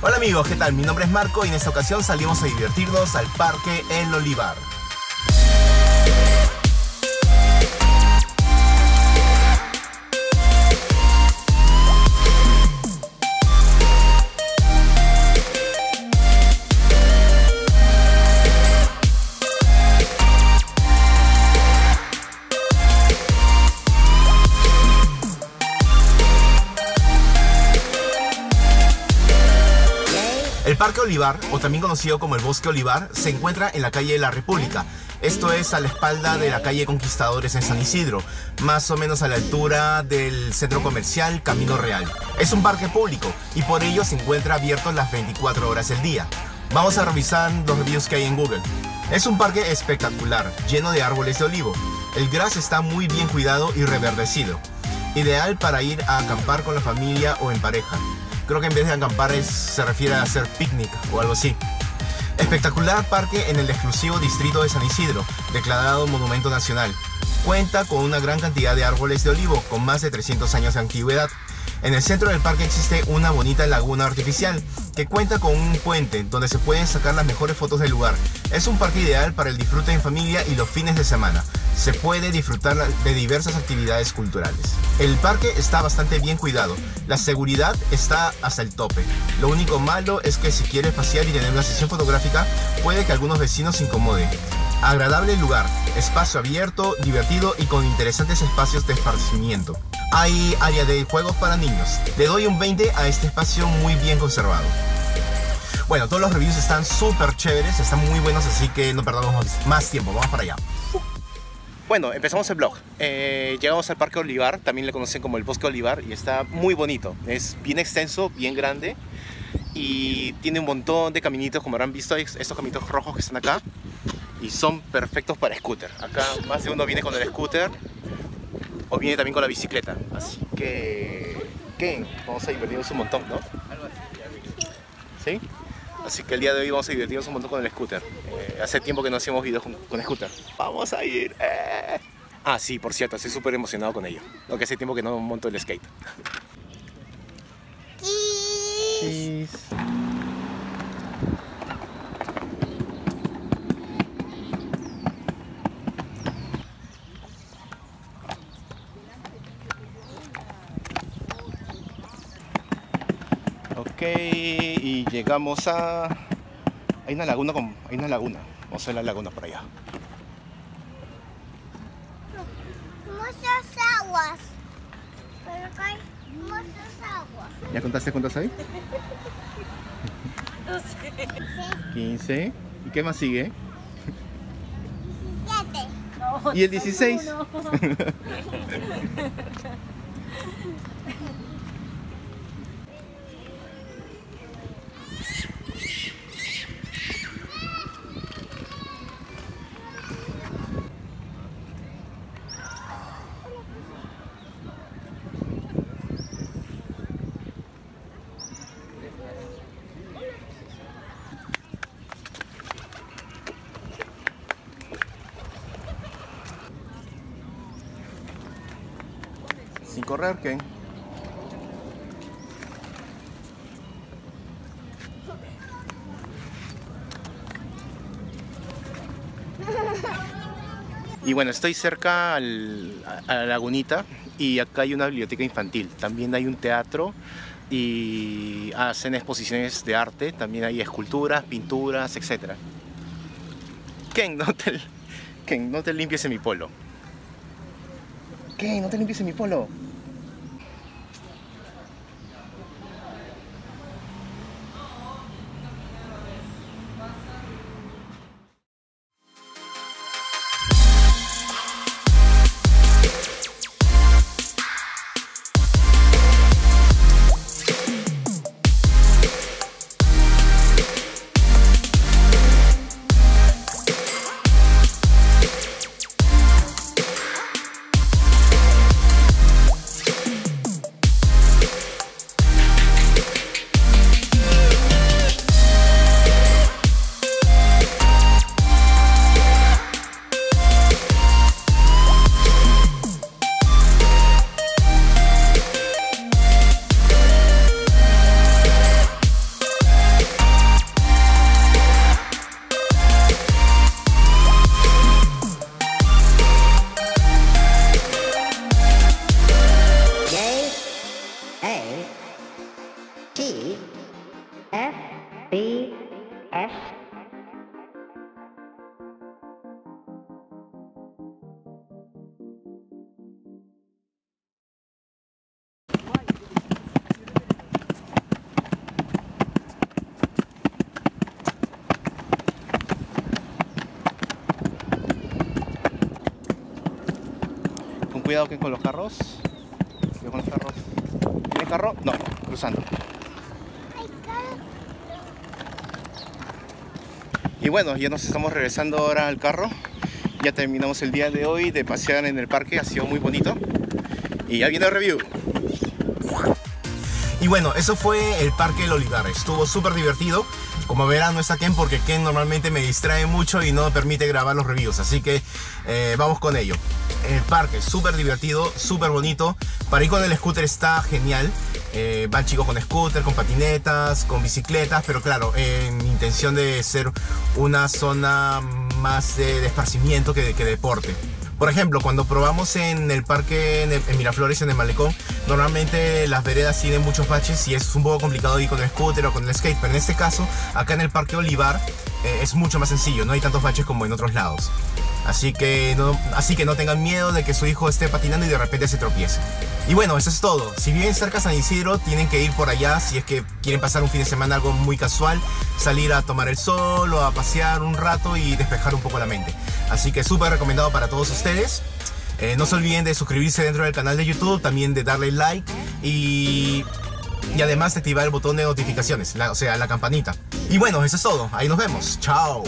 Hola amigos, ¿qué tal? Mi nombre es Marco y en esta ocasión salimos a divertirnos al Parque El Olivar. El Parque Olivar, o también conocido como el Bosque Olivar, se encuentra en la calle de la República. Esto es a la espalda de la calle Conquistadores en San Isidro, más o menos a la altura del centro comercial Camino Real. Es un parque público y por ello se encuentra abierto las 24 horas del día. Vamos a revisar los reviews que hay en Google. Es un parque espectacular, lleno de árboles de olivo. El gras está muy bien cuidado y reverdecido. Ideal para ir a acampar con la familia o en pareja. Creo que en vez de acampar es- se refiere a hacer picnic o algo así. Espectacular parque en el exclusivo distrito de San Isidro, declarado Monumento Nacional. Cuenta con una gran cantidad de árboles de olivo con más de 300 años de antigüedad. En el centro del parque existe una bonita laguna artificial que cuenta con un puente donde se pueden sacar las mejores fotos del lugar. Es un parque ideal para el disfrute en familia y los fines de semana. Se puede disfrutar de diversas actividades culturales. El parque está bastante bien cuidado. La seguridad está hasta el tope. Lo único malo es que si quieres pasear y tener una sesión fotográfica, puede que algunos vecinos se incomoden. Agradable lugar, espacio abierto, divertido y con interesantes espacios de esparcimiento. Hay área de juegos para niños. Le doy un 20 a este espacio muy bien conservado. Bueno, todos los reviews están súper chéveres, están muy buenos, así que no perdamos más- tiempo. Vamos para allá. Bueno, empezamos el blog. Eh, llegamos al Parque Olivar, también le conocen como el Bosque Olivar, y está muy bonito. Es bien extenso, bien grande, y tiene un montón de caminitos, como habrán visto, es- estos caminitos rojos que están acá, y son perfectos para scooter. Acá más de uno viene con el scooter, o viene también con la bicicleta. Así que, ¿qué? Vamos a divertirnos un montón, ¿no? ¿Sí? Así que el día de hoy vamos a divertirnos un montón con el scooter. Eh, hace tiempo que no hacíamos videos con, con scooter. ¡Vamos a ir! ¡Eh! Ah, sí, por cierto, estoy súper emocionado con ello. Lo que hace tiempo que no monto el skate. Cheese. Ok, y llegamos a... Hay una laguna con... Hay una laguna. Vamos a ver la laguna por allá. Muchas aguas. Pero acá hay muchas aguas. ¿Ya contaste cuántas hay? 15. ¿Y qué más sigue? Siete. ¿Y el 16? correr, Ken. Y bueno, estoy cerca al- a, la lagunita y acá hay una biblioteca infantil. También hay un teatro y hacen exposiciones de arte. También hay esculturas, pinturas, etc. Ken, no te, Ken, no te limpies en mi polo. Ken, no te limpies en mi polo. Cuidado que con los carros. ¿Tiene carro? No, cruzando. Y bueno, ya nos estamos regresando ahora al carro. Ya terminamos el día de hoy de pasear en el parque, ha sido muy bonito. Y ya viene el review. Y bueno, eso fue el Parque El Olivar. Estuvo súper divertido. Como verán, no está Ken porque Ken normalmente me distrae mucho y no me permite grabar los reviews. Así que eh, vamos con ello. El parque, súper divertido, súper bonito. Para ir con el scooter está genial. Eh, van chicos con scooter, con patinetas, con bicicletas, pero claro, en intención de ser una zona más de, esparcimiento que de, deporte. Por ejemplo, cuando probamos en el parque en, en Miraflores, en el Malecón, normalmente las veredas tienen muchos baches y es un poco complicado ir con el scooter o con el skate, pero en este caso, acá en el Parque Olivar, eh, es mucho más sencillo, no hay tantos baches como en otros lados. Así que, no, así que no tengan miedo de que su hijo esté patinando y de repente se tropiece. Y bueno, eso es todo. Si viven cerca San Isidro, tienen que ir por allá si es que quieren pasar un fin de semana algo muy casual, salir a tomar el sol o a pasear un rato y despejar un poco la mente. Así que súper recomendado para todos ustedes. Eh, no se olviden de suscribirse dentro del canal de YouTube, también de darle like y, y además de activar el botón de notificaciones, la- o sea, la campanita. Y bueno, eso es todo. Ahí nos vemos. Chao.